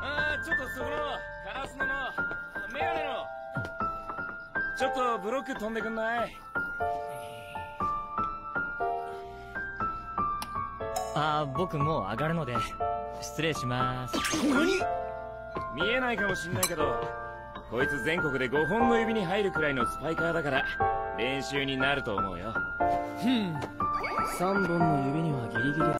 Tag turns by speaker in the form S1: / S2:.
S1: あーちょっとそこのカラスののメガネの。ちょっとブロック飛んでくんない？
S2: ああ僕もう上がるので失礼します。
S1: 何？見えないかもしんないけどこいつ全国で5本の指に入るくらいのスパイカーだから練習になると思うよ。
S3: 3本の指にはギリギリ。